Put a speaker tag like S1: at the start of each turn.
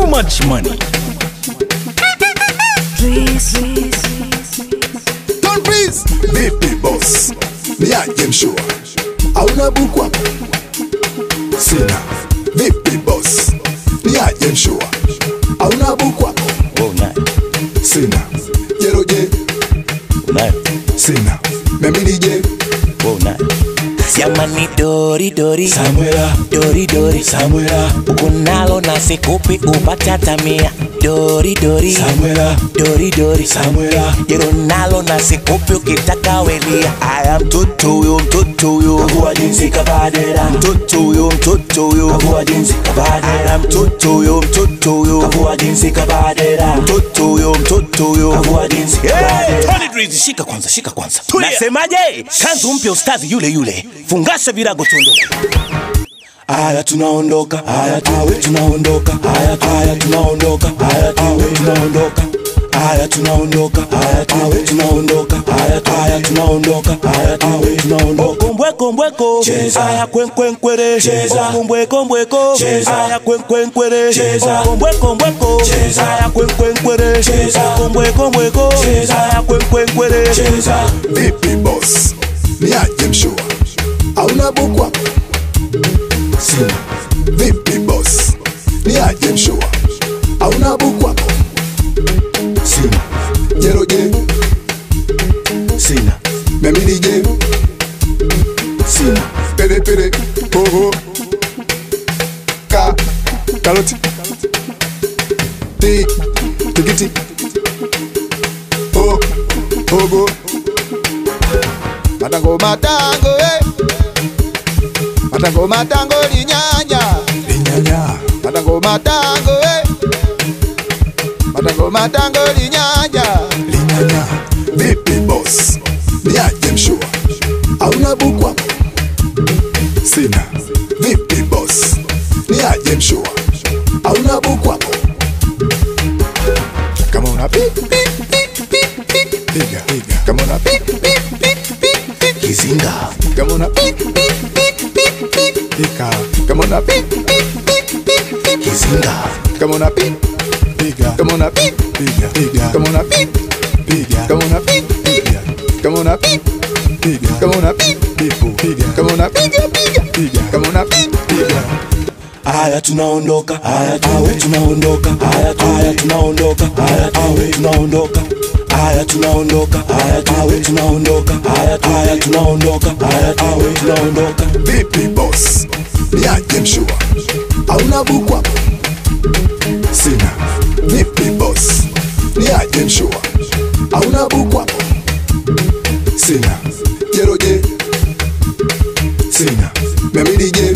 S1: too much money.
S2: Don't please. Vipi boss? Ni aje mshua? Hauna buku hapo? Sina. Vipi boss? Ni aje mshua? Hauna buku hapo?
S1: Wewe unayo?
S2: Sina. Jeroje?
S1: Unayo?
S2: Sina. Memili je?
S1: Wewe unayo?
S3: Jamani dori dori.
S1: Samuela,
S3: dori dori.
S1: Samuela,
S3: ukunalo na sikupi upate hata mia dori dori.
S1: Samuela,
S3: dori dori.
S1: Samuela.
S3: jero nalo na sikupi ukitaka welia. Aya mtoto huyo mtoto huyo
S1: kakuwa jinsi kabadera,
S3: mtoto huyo mtoto huyo
S1: kakuwa jinsi kabadera,
S3: aya mtoto huyo mtoto huyo
S1: kakuwa jinsi kabadera,
S3: mtoto huyo mtoto huyo
S1: kakuwa jinsi kabadera.
S3: Drizzy, shika kwanza, shika kwanza. Nasemaje? Kanzu mpya ustazi yule yule, fungasha virago tuondoke.
S1: Aya tunaondoka, aya tawe tunaondoka, aya aya tunaondoka, aya tawe tunaondoka. Aya tunaondoka, aya tawe tunaondoka, aya aya tunaondoka, aya tawe tunaondoka.
S3: Kombweko mbweko,
S1: Cheza.
S3: aya kwenkwenkwere,
S1: Cheza.
S3: kombweko mbweko,
S1: Cheza.
S3: aya kwenkwenkwere,
S1: Cheza.
S3: kombweko mbweko,
S1: Cheza.
S3: aya kwenkwenkwere,
S1: Cheza.
S3: kombweko mbweko,
S1: Cheza.
S3: aya kwenkwenkwere.
S1: Cheza,
S2: Vipi boss? Ni aje mshua? Hauna buku Karoti. Ti. Tikiti. Oh. Ogo. Matango matango eh. Matango matango linyanya. Linyanya. Matango matango eh. Matango matango linyanya. Linyanya. Vipi boss? Ni aje mshua? Hauna buku hapo? Sina. Vipi boss? Ni aje mshua? Buku hapo? Kama una pi pi pi pi pi piga piga. Kama una pi pi pi pi pi
S3: Kizinga,
S2: Kama una pi pi pi pi pi pika. Kama una pi pi pi pi pi
S3: kizinga,
S2: Kama una pi piga. Kama una pi piga piga. Kama una pi piga. Kama una pi piga. Kama una pi piga. Kama una pi piga. Piga. Kama una piga piga piga. Kama una pi piga.
S1: Aya tunaondoka, aya tawe tunaondoka, aya aya tunaondoka, aya tawe tunaondoka. Aya tunaondoka, aya tawe tunaondoka, aya aya tunaondoka, aya tawe tunaondoka.
S2: Vipi boss? Ni aje mshua? Hauna buku hapo? Sina. Vipi boss? Ni aje mshua? Hauna buku hapo? Sina. Jeroje? Sina. memidije?